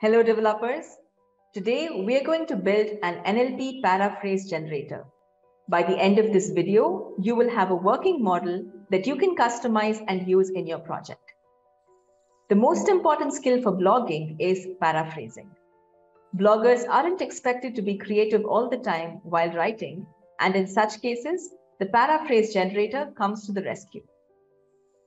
Hello developers. Today we are going to build an NLP paraphrase generator. By the end of this video, you will have a working model that you can customize and use in your project. The most important skill for blogging is paraphrasing. Bloggers aren't expected to be creative all the time while writing, and in such cases, the paraphrase generator comes to the rescue.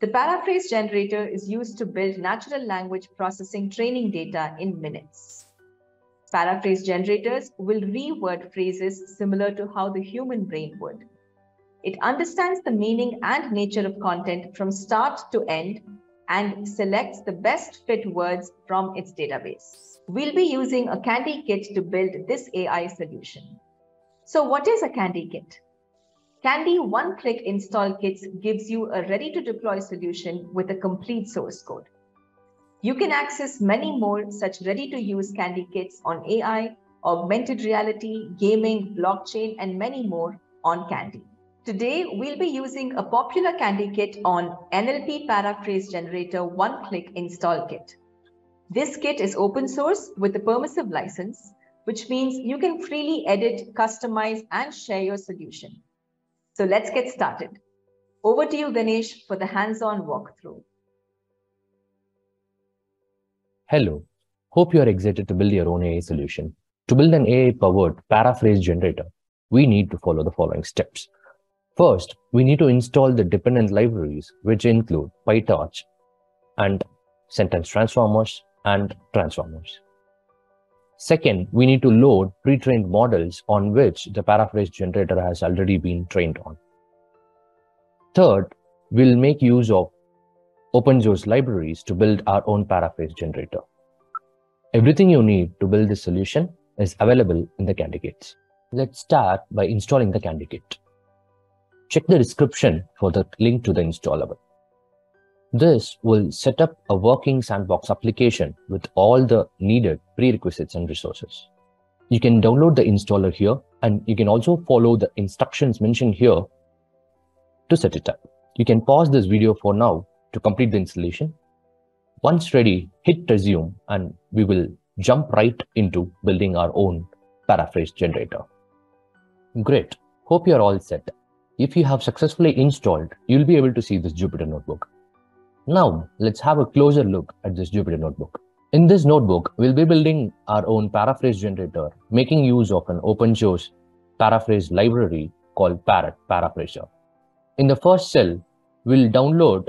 The paraphrase generator is used to build natural language processing training data in minutes. Paraphrase generators will reword phrases similar to how the human brain would. It understands the meaning and nature of content from start to end and selects the best fit words from its database. We'll be using a kandi Kit to build this AI solution. So what is a kandi Kit? Candy one-click install kits gives you a ready-to-deploy solution with a complete source code. You can access many more such ready-to-use kandi kits on AI, augmented reality, gaming, blockchain, and many more on kandi. Today, we'll be using a popular kandi kit on NLP Paraphrase Generator one-click install kit. This kit is open source with a permissive license, which means you can freely edit, customize, and share your solution. So let's get started. Over to you, Ganesh, for the hands-on walkthrough. Hello. Hope you are excited to build your own AI solution. To build an AI-powered paraphrase generator, we need to follow the following steps. First, we need to install the dependent libraries, which include PyTorch and sentence transformers and transformers. Second, we need to load pre-trained models on which the paraphrase generator has already been trained on. Third, we'll make use of open source libraries to build our own paraphrase generator. Everything you need to build this solution is available in the kandi Kits. Let's start by installing the kandi kit. Check the description for the link to the installable. This will set up a working sandbox application with all the needed prerequisites and resources. You can download the installer here and you can also follow the instructions mentioned here to set it up. You can pause this video for now to complete the installation. Once ready, hit resume and we will jump right into building our own paraphrase generator. Great. Hope you're all set. If you have successfully installed, you'll be able to see this Jupyter notebook. Now, let's have a closer look at this Jupyter notebook. In this notebook, we'll be building our own paraphrase generator, making use of an open source paraphrase library called Parrot Paraphraser. In the first cell, we'll download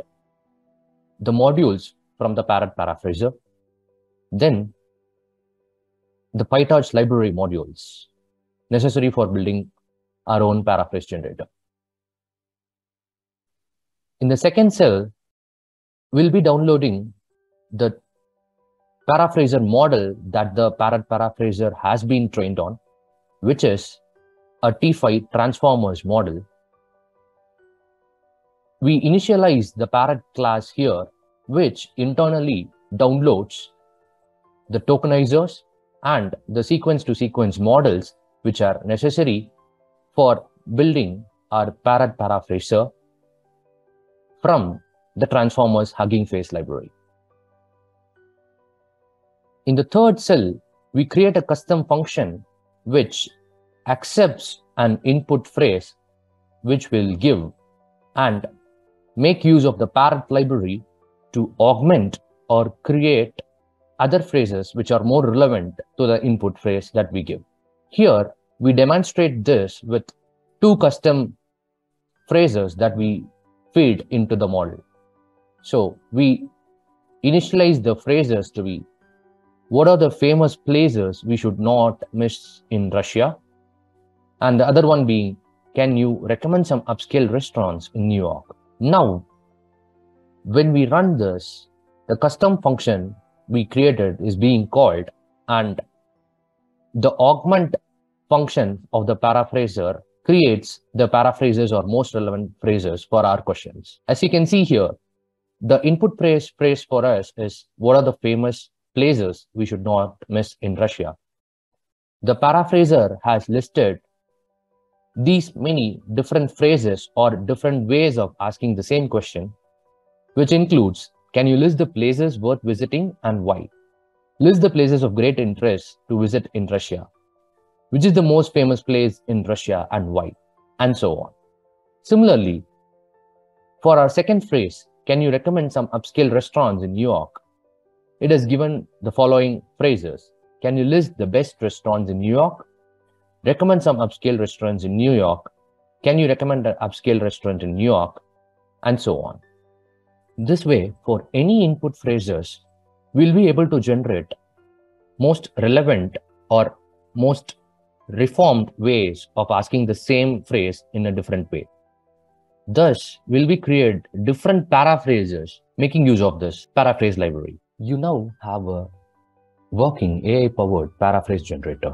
the modules from the Parrot Paraphraser, then the PyTorch library modules necessary for building our own paraphrase generator. In the second cell, we'll be downloading the paraphraser model that the Parrot Paraphraser has been trained on, which is a T5 transformers model. We initialize the Parrot class here, which internally downloads the tokenizers and the sequence-to-sequence -sequence models, which are necessary for building our Parrot Paraphraser from the Transformers Hugging Face library. In the third cell, we create a custom function which accepts an input phrase which will give and make use of the parrot library to augment or create other phrases which are more relevant to the input phrase that we give. Here, we demonstrate this with two custom phrases that we feed into the model. So we initialize the phrases to be what are the famous places we should not miss in Russia? And the other one being, can you recommend some upscale restaurants in New York? Now, when we run this, the custom function we created is being called and the augment function of the paraphraser creates the paraphrases or most relevant phrases for our questions. As you can see here, the input phrase, phrase for us is what are the famous places we should not miss in Russia. The paraphraser has listed these many different phrases or different ways of asking the same question, which includes, can you list the places worth visiting and why? List the places of great interest to visit in Russia. Which is the most famous place in Russia and why? And so on. Similarly, for our second phrase, can you recommend some upscale restaurants in New York? It has given the following phrases. Can you list the best restaurants in New York? Recommend some upscale restaurants in New York. Can you recommend an upscale restaurant in New York? And so on. This way, for any input phrases, we'll be able to generate most relevant or most reformed ways of asking the same phrase in a different way. Thus, we'll be create different paraphrases making use of this paraphrase library. You now have a working AI-powered paraphrase generator.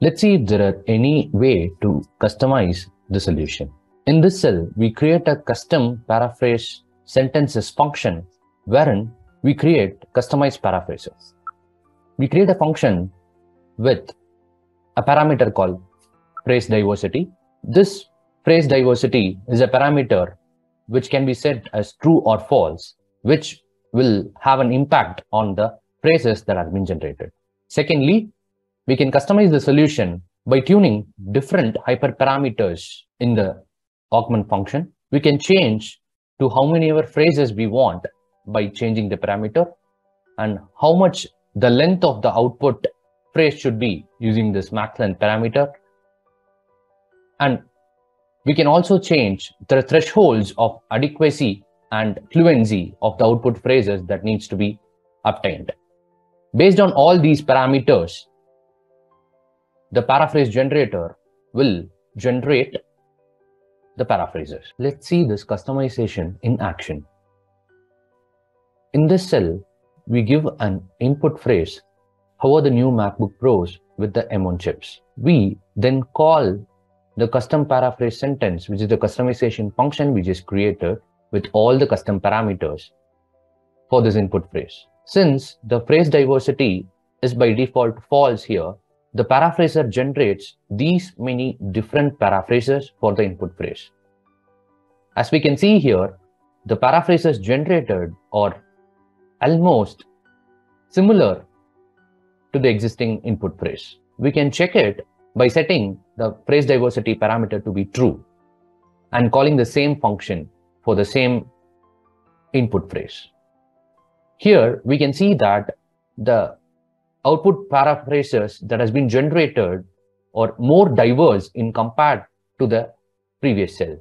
Let's see if there are any way to customize the solution. In this cell, we create a custom paraphrase sentences function wherein we create customized paraphrases. We create a function with a parameter called phrase diversity. This phrase diversity is a parameter which can be set as true or false, which will have an impact on the phrases that have been generated. Secondly, we can customize the solution by tuning different hyperparameters in the augment function. We can change to how many ever phrases we want by changing the parameter and how much the length of the output phrase should be using this max length parameter. And we can also change the thresholds of adequacy and fluency of the output phrases that needs to be obtained. Based on all these parameters, the paraphrase generator will generate the paraphrases. Let's see this customization in action. In this cell, we give an input phrase, how are the new MacBook Pros with the M1 chips? We then call the custom paraphrase sentence, which is the customization function we just created with all the custom parameters for this input phrase. Since the phrase diversity is by default false here, the paraphraser generates these many different paraphrases for the input phrase. As we can see here, the paraphrases generated are almost similar to the existing input phrase. We can check it by setting the phrase diversity parameter to be true and calling the same function for the same input phrase. Here, we can see that the output paraphrases that has been generated are more diverse in compared to the previous cell.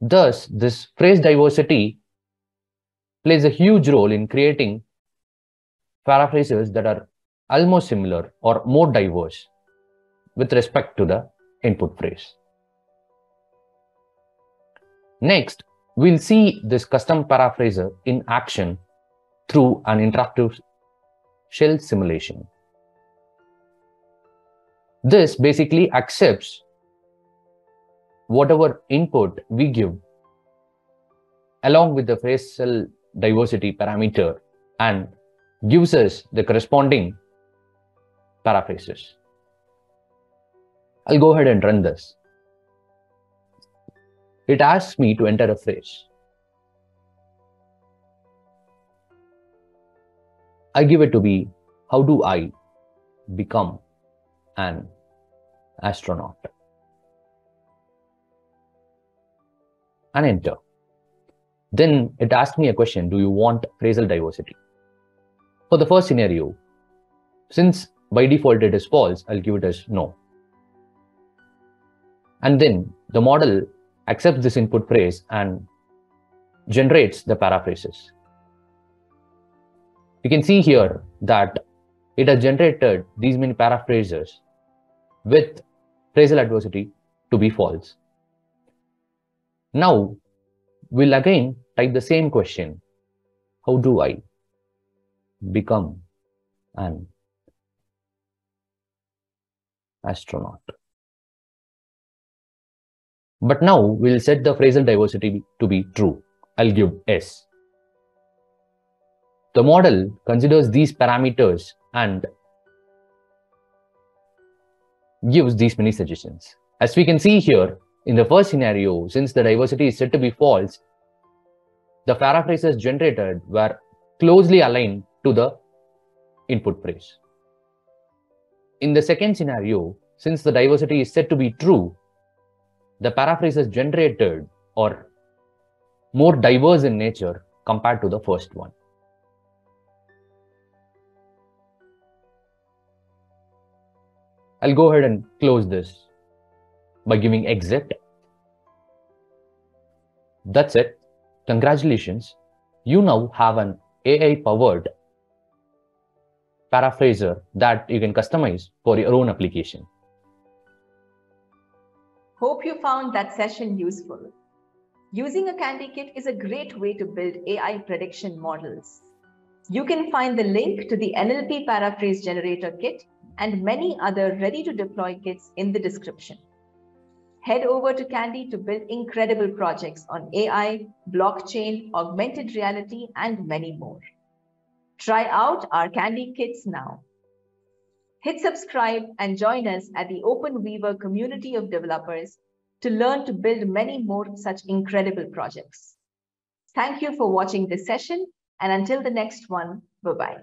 Thus, this phrase diversity plays a huge role in creating paraphrases that are almost similar or more diverse with respect to the input phrase. Next, we'll see this custom paraphraser in action through an interactive shell simulation. This basically accepts whatever input we give along with the phrasal diversity parameter and gives us the corresponding paraphrases. I'll go ahead and run this. It asks me to enter a phrase. I give it to be, how do I become an astronaut? And enter. Then it asks me a question, do you want phrasal diversity? For the first scenario, since by default it is false, I'll give it as no. And then the model accepts this input phrase and generates the paraphrases. You can see here that it has generated these many paraphrases with phrasal diversity to be false. Now, we'll again type the same question. How do I become an astronaut? But now we'll set the phrasal diversity to be true. I'll give S. The model considers these parameters and gives these many suggestions. As we can see here, in the first scenario, since the diversity is said to be false, the paraphrases generated were closely aligned to the input phrase. In the second scenario, since the diversity is said to be true, the paraphrase is generated or more diverse in nature compared to the first one. I'll go ahead and close this by giving exit. That's it. Congratulations. You now have an AI powered paraphraser that you can customize for your own application. Hope you found that session useful. Using a kandi Kit is a great way to build AI prediction models. You can find the link to the NLP Paraphrase Generator Kit and many other ready to deploy kits in the description. Head over to kandi to build incredible projects on AI, blockchain, augmented reality, and many more. Try out our kandi kits now. Hit subscribe and join us at the Open Weaver community of developers to learn to build many more such incredible projects. Thank you for watching this session and until the next one, bye-bye.